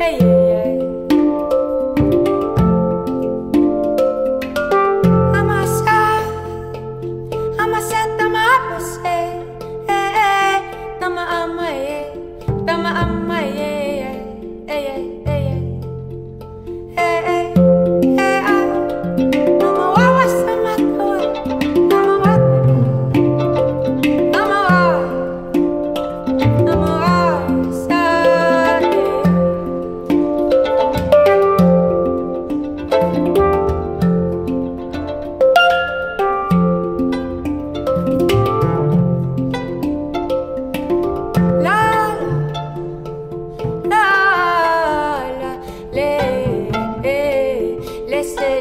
Hey,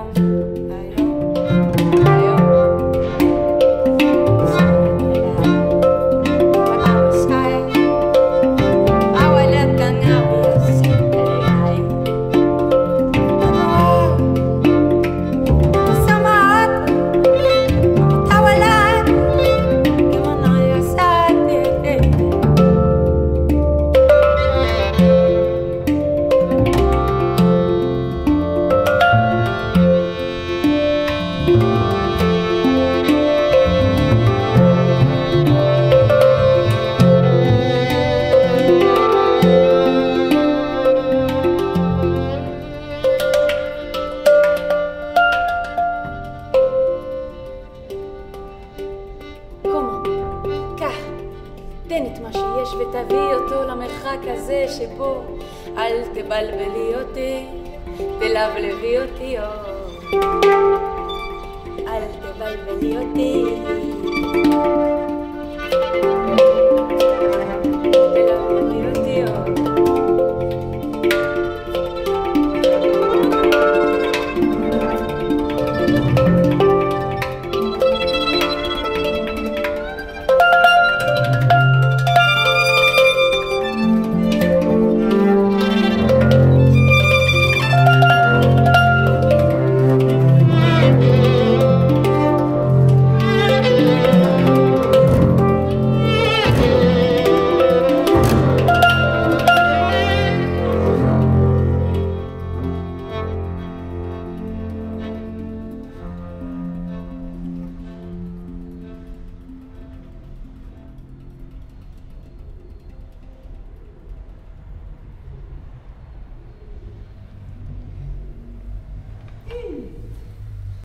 down. אל תבלבלי אותי, תלבלבי אותי, al que va y veniote.